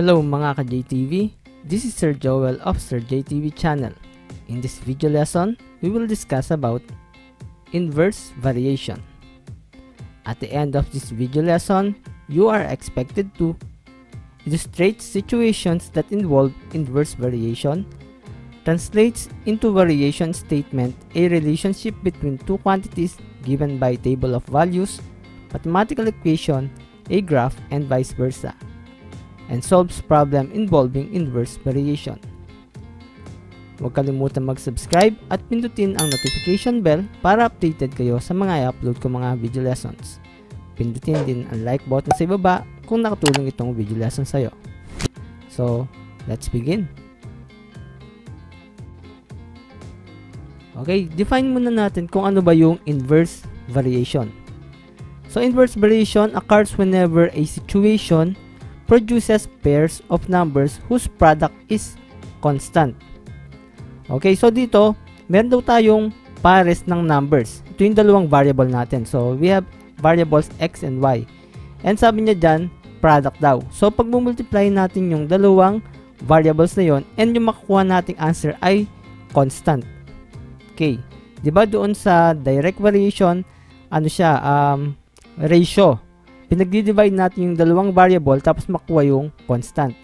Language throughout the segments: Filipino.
Hello mga ka-JTV, this is Sir Joel of Sir JTV channel. In this video lesson, we will discuss about inverse variation. At the end of this video lesson, you are expected to illustrate situations that involve inverse variation, translates into variation statement a relationship between two quantities given by table of values, mathematical equation, a graph, and vice versa and solves problem involving inverse variation. Huwag kalimutan mag-subscribe at pindutin ang notification bell para updated kayo sa mga i-upload ko mga video lessons. Pindutin din ang like button sa ibaba kung nakatulong itong video lesson sa'yo. So, let's begin. Okay, define muna natin kung ano ba yung inverse variation. So, inverse variation occurs whenever a situation produces pairs of numbers whose product is constant. Okay, so dito, meron daw tayong pares ng numbers. Ito yung dalawang variable natin. So, we have variables x and y. And sabi niya dyan, product daw. So, pag multiply natin yung dalawang variables na yon and yung makukuha nating answer ay constant. Okay. ba diba doon sa direct variation, ano siya, um, ratio pinagdi-divide natin yung dalawang variable tapos makuha yung constant.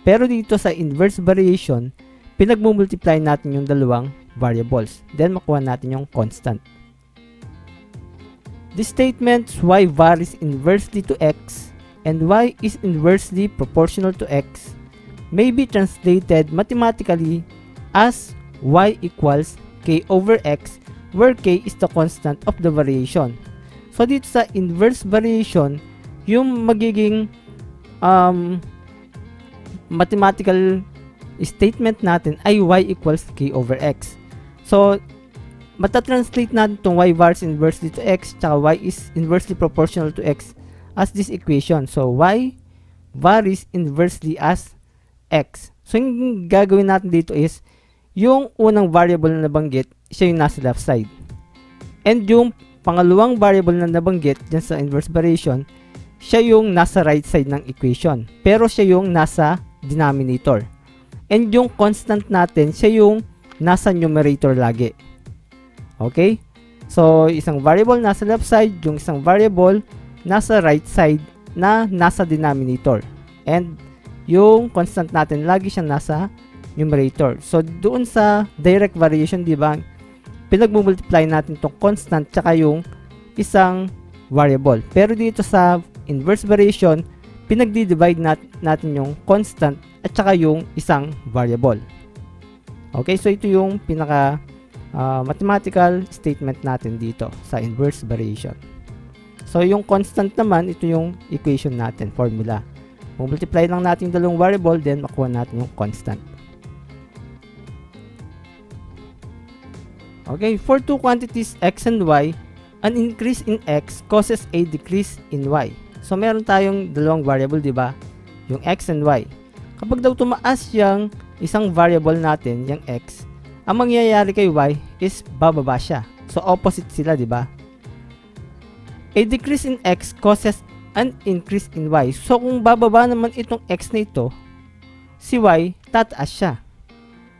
Pero dito sa inverse variation, pinagmumultiply natin yung dalawang variables. Then makuha natin yung constant. This statement y varies inversely to x and y is inversely proportional to x may be translated mathematically as y equals k over x where k is the constant of the variation. So dito sa inverse variation, yung magiging um, mathematical statement natin ay y equals k over x. So, matatranslate natin itong y varies inversely to x tsaka y is inversely proportional to x as this equation. So, y varies inversely as x. So, yung gagawin natin dito is, yung unang variable na nabanggit, siya yung nasa left side. And yung pangalawang variable na nabanggit dyan sa inverse variation, siya yung nasa right side ng equation. Pero siya yung nasa denominator. And yung constant natin, siya yung nasa numerator lagi. Okay? So, isang variable nasa left side, yung isang variable nasa right side na nasa denominator. And yung constant natin, lagi siyang nasa numerator. So, doon sa direct variation, di ba, pinagmumultiply natin itong constant tsaka yung isang variable. Pero dito sa inverse variation, pinagdi-divide nat natin yung constant at saka yung isang variable. Okay, so ito yung pinaka uh, mathematical statement natin dito sa inverse variation. So yung constant naman, ito yung equation natin, formula. Multiply lang natin yung dalawang variable, then makuha natin yung constant. Okay, for two quantities x and y, an increase in x causes a decrease in y. So, meron tayong dalawang variable, di ba? Yung x and y. Kapag daw tumaas yung isang variable natin, yung x, ang mangyayari kay y is bababa siya. So, opposite sila, di ba? A decrease in x causes an increase in y. So, kung bababa naman itong x na ito, si y, tataas siya.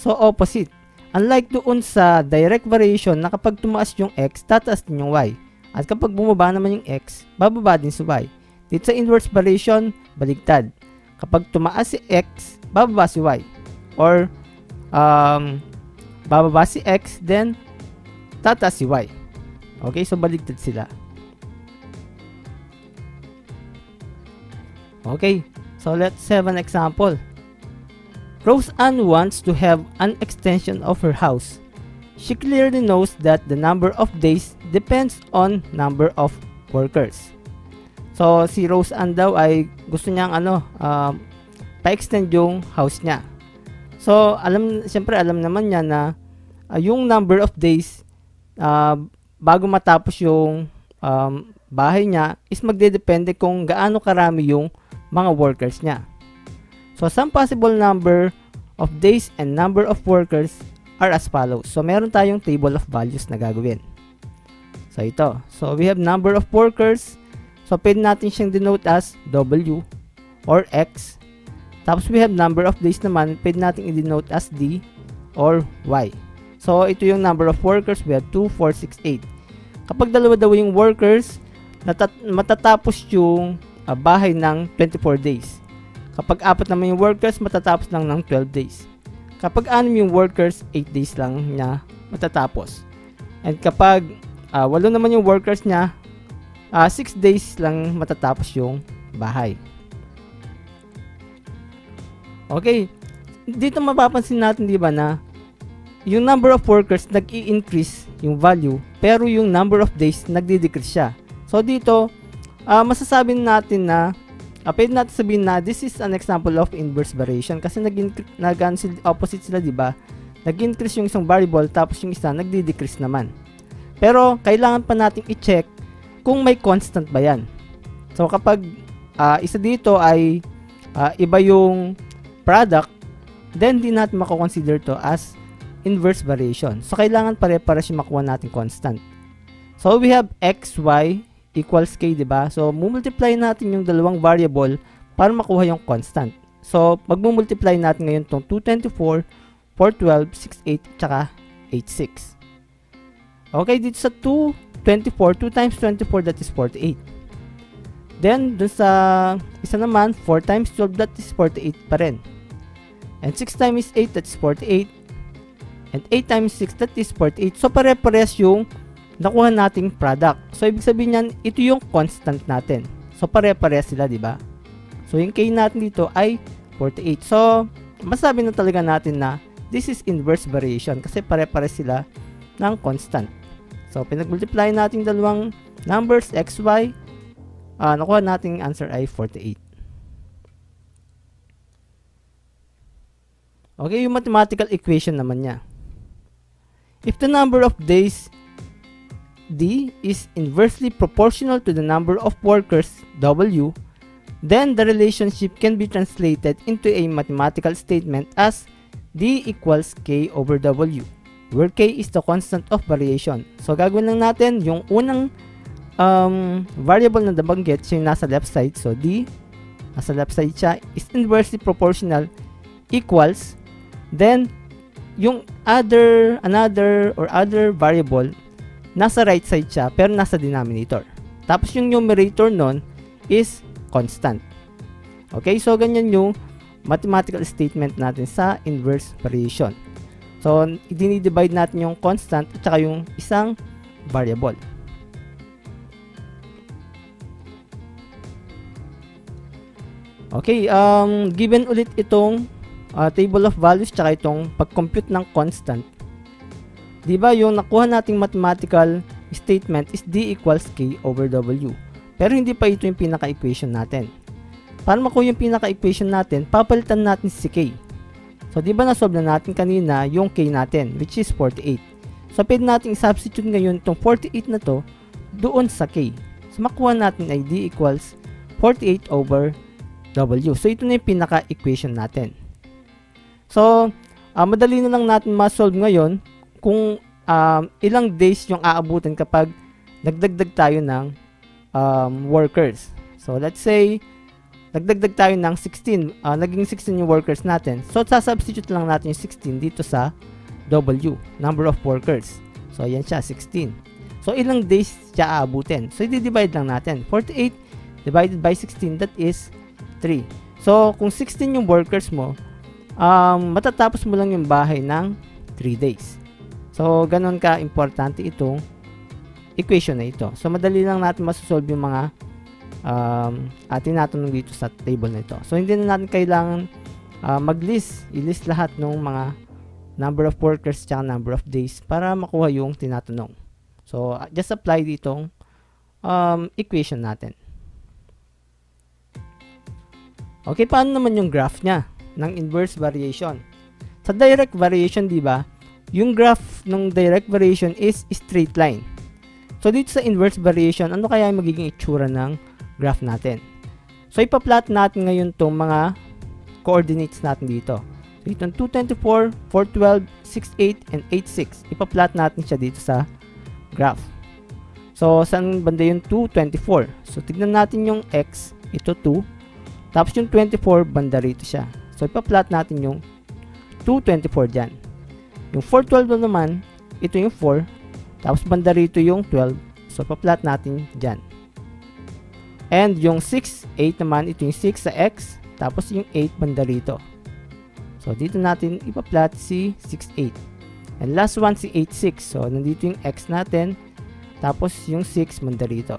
So, opposite. Unlike doon sa direct variation na kapag tumaas yung x, tataas din yung y. At kapag bumaba naman yung x, bababa din si y. Dito sa inverse variation, baligtad. Kapag tumaas si x, bababa si y. Or, um, bababa si x, then, tataas si y. Okay, so baligtad sila. Okay, so let's have an example. Rose Ann wants to have an extension of her house. She clearly knows that the number of days depends on number of workers. So, si Rose Ann daw ay gusto niyang ano, uh, pa-extend yung house niya. So, alam, siyempre alam naman niya na uh, yung number of days uh, bago matapos yung um, bahay niya is magdedepende kung gaano karami yung mga workers niya. So, some possible number of days and number of workers are as follows. So, meron tayong table of values na gagawin. So, ito. So, we have number of workers So, pwede natin siyang denote as W or X. Tapos we have number of days naman, pwede natin i-denote as D or Y. So, ito yung number of workers. We have 2, 4, 6, 8. Kapag dalawa daw yung workers, matatapos yung uh, bahay ng 24 days. Kapag apat naman yung workers, matatapos lang ng 12 days. Kapag anim yung workers, 8 days lang niya matatapos. And kapag uh, walo naman yung workers niya, uh, 6 days lang matatapos yung bahay. Okay, dito mapapansin natin 'di ba na yung number of workers nag-i-increase yung value pero yung number of days nagdi-decrease siya. So dito uh, masasabi natin na uh, pwede natin sabihin na this is an example of inverse variation kasi nag nag opposite sila 'di ba? Nag-increase yung isang variable tapos yung isa nagdi-decrease naman. Pero kailangan pa nating i-check kung may constant ba 'yan. So kapag uh, isa dito ay uh, iba yung product, then di natin mako-consider to as inverse variation. So, kailangan pare-pares yung makuha natin constant. So, we have x, y equals k, di ba? So, multiply natin yung dalawang variable para makuha yung constant. So, magmumultiply natin ngayon tong 224, 412, 68, tsaka 86. Okay, dito sa 224, 2 times 24, that is 48. Then, dun sa isa naman, 4 times 12, that is 48 pa rin. And 6 times 8, that's 48. And 8 times 6, that is 48. So, pare-pares yung nakuha nating product. So, ibig sabihin yan, ito yung constant natin. So, pare-pares sila, di ba? So, yung K natin dito ay 48. So, masabi na talaga natin na this is inverse variation kasi pare-pares sila ng constant. So, pinag-multiply natin dalawang numbers, x, y, uh, nakuha nating answer ay 48. Okay, yung mathematical equation naman niya. If the number of days D is inversely proportional to the number of workers W, then the relationship can be translated into a mathematical statement as D equals K over W, where K is the constant of variation. So, gagawin lang natin yung unang um, variable na nabanggit, siya yung nasa left side. So, D, nasa left side siya, is inversely proportional equals Then, yung other, another, or other variable, nasa right side siya, pero nasa denominator. Tapos yung numerator nun is constant. Okay, so ganyan yung mathematical statement natin sa inverse variation. So, dinidivide natin yung constant at saka yung isang variable. Okay, um, given ulit itong uh, table of values tsaka itong pag-compute ng constant. 'Di ba yung nakuha nating mathematical statement is d equals k over w. Pero hindi pa ito yung pinaka-equation natin. Para makuha yung pinaka-equation natin, papalitan natin si k. So, di ba na-solve na natin kanina yung k natin, which is 48. So, pwede natin substitute ngayon itong 48 na to doon sa k. So, makuha natin ay d equals 48 over w. So, ito na yung pinaka-equation natin. So, uh, madali na lang natin ma-solve ngayon kung um, ilang days yung aabutin kapag nagdagdag tayo ng um, workers. So, let's say, nagdagdag tayo ng 16, uh, naging 16 yung workers natin. So, sasubstitute lang natin yung 16 dito sa W, number of workers. So, ayan siya, 16. So, ilang days siya aabutin? So, i-divide lang natin. 48 divided by 16, that is 3. So, kung 16 yung workers mo, um, matatapos mo lang yung bahay ng 3 days. So, ganun ka importante itong equation na ito. So, madali lang natin masosolve yung mga um, atin natanong dito sa table na ito. So, hindi na natin kailangan uh, mag-list, i-list lahat ng mga number of workers at number of days para makuha yung tinatanong. So, just apply ditong um, equation natin. Okay, paano naman yung graph niya? ng inverse variation. Sa direct variation, di ba, yung graph ng direct variation is straight line. So, dito sa inverse variation, ano kaya yung magiging itsura ng graph natin? So, ipa-plot natin ngayon itong mga coordinates natin dito. So, itong 224, 412, 68, and 86. Ipa-plot natin siya dito sa graph. So, saan banda yung 224? So, tignan natin yung x. Ito 2. Tapos yung 24, banda rito siya. So, ipa-plot natin yung 224 dyan. Yung 412 naman, ito yung 4. Tapos banda rito yung 12. So, ipa-plot natin dyan. And yung 6, 8 naman, ito yung 6 sa x. Tapos yung 8 banda rito. So, dito natin ipa-plot si 6, 8. And last one si 8, 6. So, nandito yung x natin. Tapos yung 6 banda rito.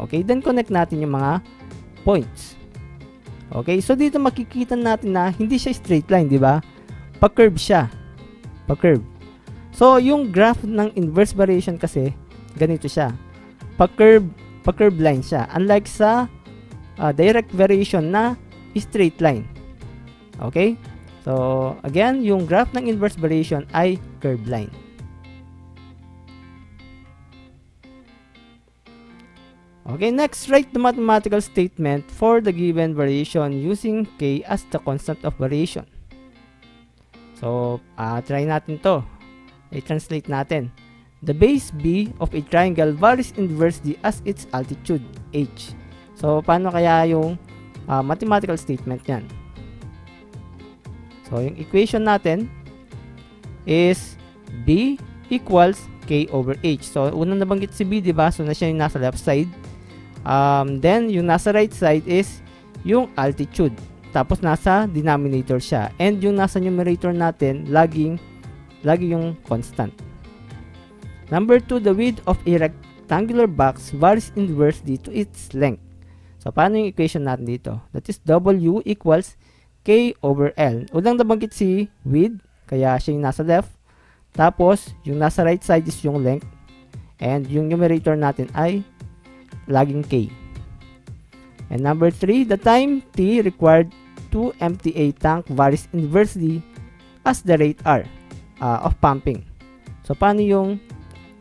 Okay, then connect natin yung mga points. Okay, so dito makikita natin na hindi siya straight line, di ba? Pa-curve siya. Pa-curve. So, yung graph ng inverse variation kasi, ganito siya. Pa-curve, pa-curve line siya. Unlike sa uh, direct variation na straight line. Okay? So, again, yung graph ng inverse variation ay curved line. Okay, next, write the mathematical statement for the given variation using k as the constant of variation. So, uh, try natin to. I-translate natin. The base B of a triangle varies inversely as its altitude, h. So, paano kaya yung uh, mathematical statement niyan? So, yung equation natin is B equals K over H. So, unang nabanggit si B, di ba? So, na siya yung nasa left side. Um, then, yung nasa right side is yung altitude. Tapos, nasa denominator siya. And yung nasa numerator natin, laging, lagi yung constant. Number 2, the width of a rectangular box varies inversely to its length. So, paano yung equation natin dito? That is W equals K over L. Unang nabanggit si width, kaya siya yung nasa left. Tapos, yung nasa right side is yung length. And yung numerator natin ay laging K. And number 3, the time T required to empty a tank varies inversely as the rate R uh, of pumping. So, paano yung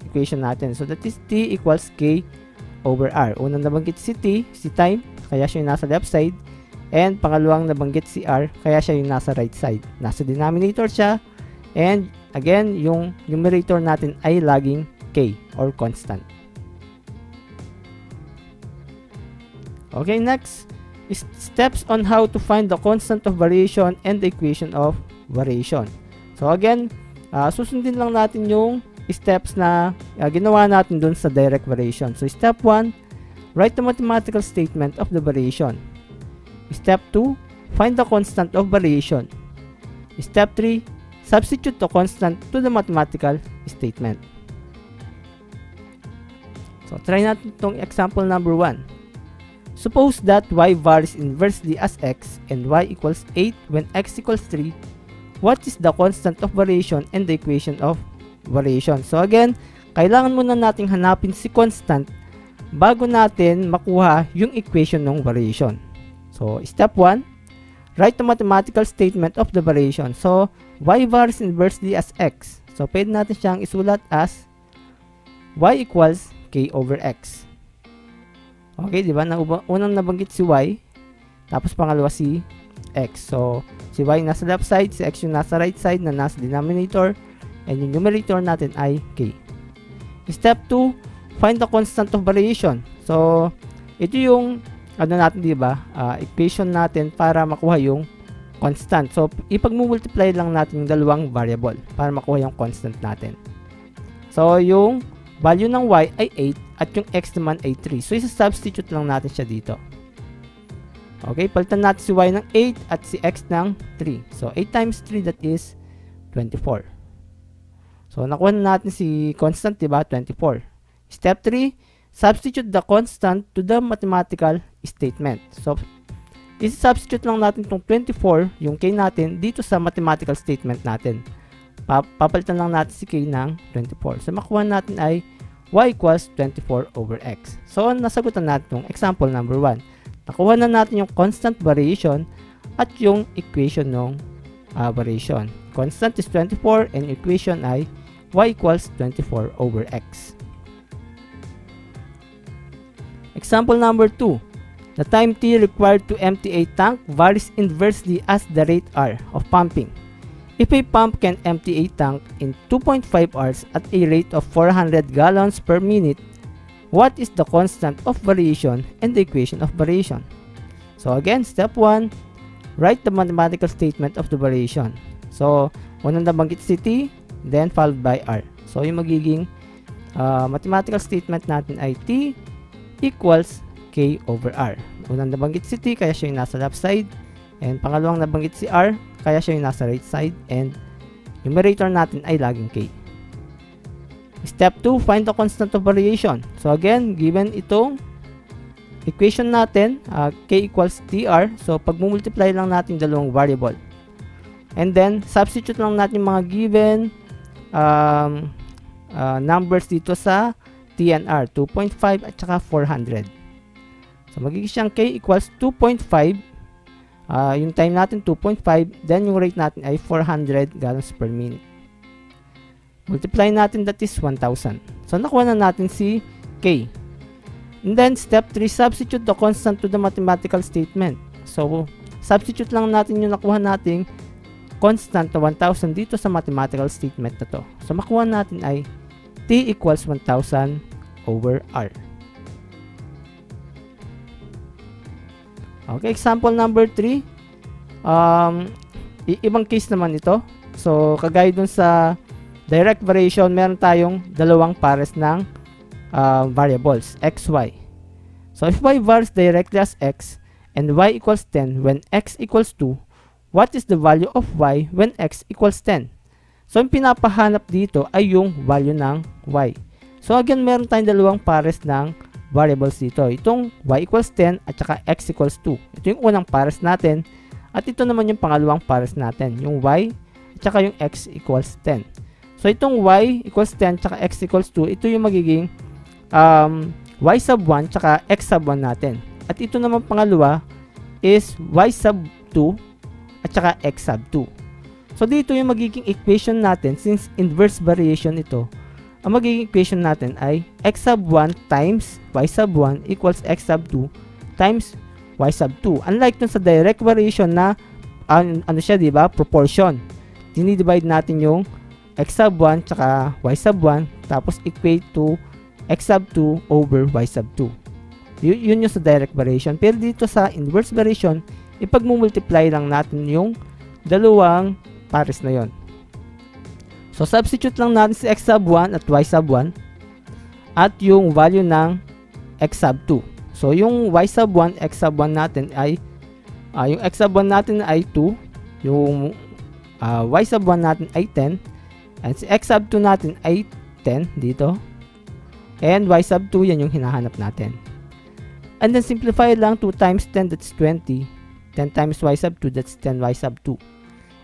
equation natin? So, that is T equals K over R. Unang nabanggit si T, si time, kaya siya yung nasa left side. And pangalawang nabanggit si R, kaya siya yung nasa right side. Nasa denominator siya. And again, yung numerator natin ay laging K or constant. Okay, next steps on how to find the constant of variation and the equation of variation. So again, uh, susundin lang natin yung steps na uh, ginawa natin dun sa direct variation. So step 1, write the mathematical statement of the variation. Step 2, find the constant of variation. Step 3, substitute the constant to the mathematical statement. So try natin itong example number 1. Suppose that y varies inversely as x and y equals 8 when x equals 3. What is the constant of variation and the equation of variation? So again, kailangan muna nating hanapin si constant bago natin makuha yung equation ng variation. So step 1, write the mathematical statement of the variation. So y varies inversely as x. So pwede natin siyang isulat as y equals k over x. Okay, di ba? Unang nabanggit si Y, tapos pangalawa si X. So, si Y nasa left side, si X yung nasa right side na nasa denominator, and yung numerator natin ay K. Step 2, find the constant of variation. So, ito yung ano natin, di ba? Uh, equation natin para makuha yung constant. So, ipag-multiply lang natin yung dalawang variable para makuha yung constant natin. So, yung value ng y ay 8 at yung x naman ay 3. So, isa-substitute lang natin siya dito. Okay, palitan natin si y ng 8 at si x ng 3. So, 8 times 3 that is 24. So, nakuha na natin si constant, diba? 24. Step 3, substitute the constant to the mathematical statement. So, isa-substitute lang natin itong 24, yung k natin, dito sa mathematical statement natin. Papalitan lang natin si k ng 24. So, makuha natin ay y equals 24 over x. So, nasagutan natin yung example number 1. Nakuha na natin yung constant variation at yung equation ng uh, variation. Constant is 24 and equation ay y equals 24 over x. Example number 2. The time t required to empty a tank varies inversely as the rate r of pumping. If a pump can empty a tank in 2.5 hours at a rate of 400 gallons per minute, what is the constant of variation and the equation of variation? So again, step 1, write the mathematical statement of the variation. So, unang nabanggit si T, then followed by R. So, yung magiging uh, mathematical statement natin ay T equals K over R. Unang nabanggit si T, kaya siya yung nasa left side. And pangalawang nabanggit si R, kaya siya yung nasa right side. And numerator natin ay laging K. Step 2, find the constant of variation. So again, given itong equation natin, uh, k equals tr. So, pag multiply lang natin dalawang variable. And then, substitute lang natin mga given um, uh, numbers dito sa t and r. 2.5 at saka 400. So, magiging siyang k equals 2.5. Uh, yung time natin 2.5. Then, yung rate natin ay 400 gallons per minute. Multiply natin that is 1,000. So, nakuha na natin si k. And then, step 3, substitute the constant to the mathematical statement. So, substitute lang natin yung nakuha nating constant na 1,000 dito sa mathematical statement na to. So, makuha natin ay t equals 1,000 over r. Okay, example number 3. Um, ibang case naman ito. So, kagaya dun sa direct variation, meron tayong dalawang pares ng uh, variables, x, y. So if y varies directly as x and y equals 10 when x equals 2, what is the value of y when x equals 10? So yung pinapahanap dito ay yung value ng y. So again, meron tayong dalawang pares ng variables dito. Itong y equals 10 at saka x equals 2. Ito yung unang pares natin. At ito naman yung pangalawang pares natin. Yung y at saka yung x equals 10. So itong y equals 10 at saka x equals 2, ito yung magiging um, y sub 1 tsaka x sub 1 natin. At ito naman pangalawa is y sub 2 at saka x sub 2. So dito yung magiging equation natin since inverse variation ito. Ang magiging equation natin ay x sub 1 times y sub 1 equals x sub 2 times y sub 2. Unlike dun sa direct variation na uh, ano siya, 'di ba? Proportion. Dinidivide natin yung x sub 1 tsaka y sub 1 tapos equate to x sub 2 over y sub 2. Y yun yung sa direct variation. Pero dito sa inverse variation, ipagmumultiply lang natin yung dalawang pares na yon. So, substitute lang natin si x sub 1 at y sub 1 at yung value ng x sub 2. So, yung y sub 1, x sub 1 natin ay uh, yung x sub 1 natin ay 2, yung uh, y sub 1 natin ay 10, and si x sub 2 natin ay 10 dito. And y sub 2, yan yung hinahanap natin. And then simplify lang 2 times 10, that's 20. 10 times y sub 2, that's 10 y sub 2.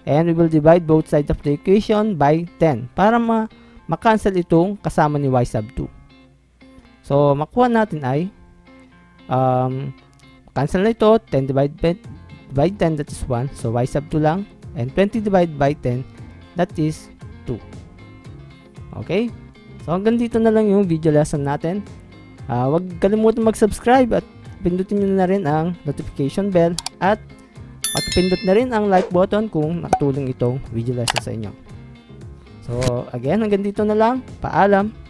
And we will divide both sides of the equation by 10 para ma makancel itong kasama ni y sub 2. So, makuha natin ay um, cancel na ito, 10 divided by, by 10, that is 1. So, y sub 2 lang. And 20 divided by 10, that is 2. Okay? So hanggang dito na lang yung video lesson natin. Uh, huwag kalimutan mag-subscribe at pindutin nyo na rin ang notification bell at at pindot na rin ang like button kung nakatulong itong video lesson sa inyo. So again, hanggang dito na lang. Paalam!